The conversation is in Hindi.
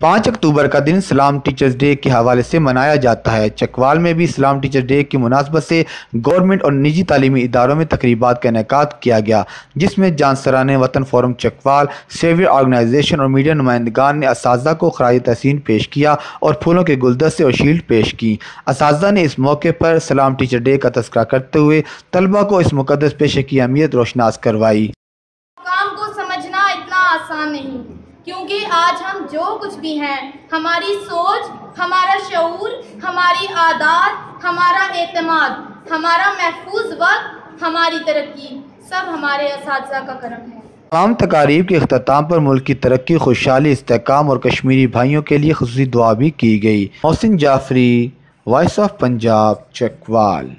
पाँच अक्टूबर का दिन इस्लाम टीचर्स डे के हवाले से मनाया जाता है। चकवाल में भी इस्लाम टीचर्स डे की मुनासबत से गवर्नमेंट और निजी तालीमी इदारों में तकरीबा का इनका किया गया, जिसमें जानसरान वतन फोरम चकवाल, सेवियर ऑर्गेनाइजेशन और मीडिया नुमाइंदगान ने इस को खराज तहसीन पेश किया और फूलों के गुलदस्ते और शील्ड पेश की। इस ने इस मौके पर इस्लाम टीचर डे का तस्करा करते हुए तलबा को इस मुकदस पेशे की अहमियत रोशनास करवाई। आसान नहीं क्योंकि आज हम जो कुछ भी हैं, हमारी सोच, हमारा शूर हमारी आदात हमारा एतमाद, हमारा महफूज वक्त, हमारी तरक्की, सब हमारे इस का करम है। तमाम तकारीब के अख्ताम पर मुल्क की तरक्की, खुशहाली इसकाम और कश्मीरी भाइयों के लिए खसूस दुआ भी की गई। Mohsin Jafri Voice of Punjab Chakwal.